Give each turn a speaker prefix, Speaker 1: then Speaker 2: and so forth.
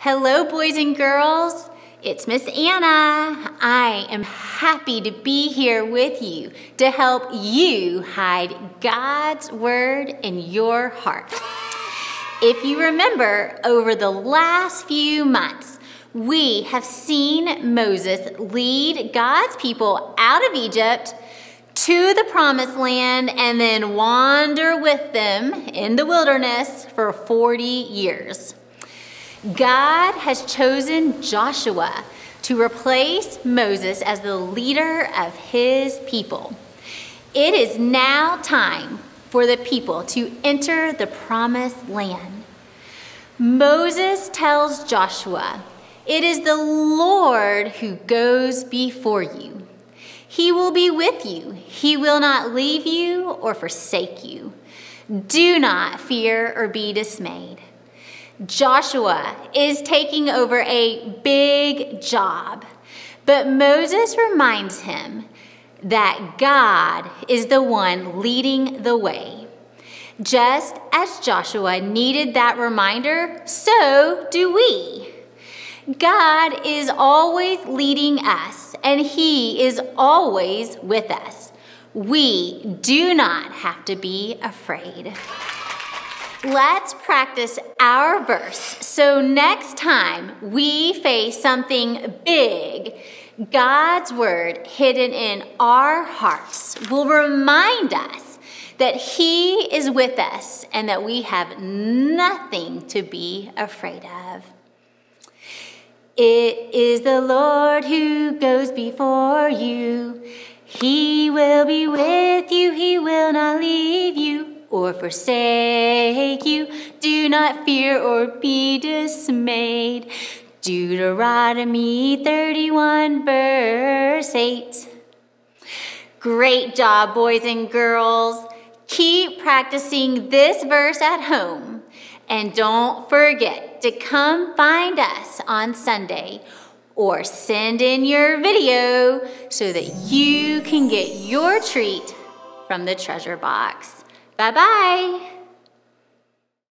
Speaker 1: Hello, boys and girls. It's Miss Anna. I am happy to be here with you to help you hide God's Word in your heart. If you remember, over the last few months, we have seen Moses lead God's people out of Egypt to the promised land and then wander with them in the wilderness for 40 years. God has chosen Joshua to replace Moses as the leader of his people. It is now time for the people to enter the promised land. Moses tells Joshua, It is the Lord who goes before you. He will be with you. He will not leave you or forsake you. Do not fear or be dismayed. Joshua is taking over a big job, but Moses reminds him that God is the one leading the way. Just as Joshua needed that reminder, so do we. God is always leading us, and He is always with us. We do not have to be afraid. Let's practice our verse so next time we face something big, God's word hidden in our hearts will remind us that He is with us and that we have nothing to be afraid of. It is the Lord who goes before you. He will be with or forsake you. Do not fear or be dismayed. Deuteronomy 31, verse 8. Great job, boys and girls. Keep practicing this verse at home. And don't forget to come find us on Sunday or send in your video so that you can get your treat from the treasure box. Bye bye.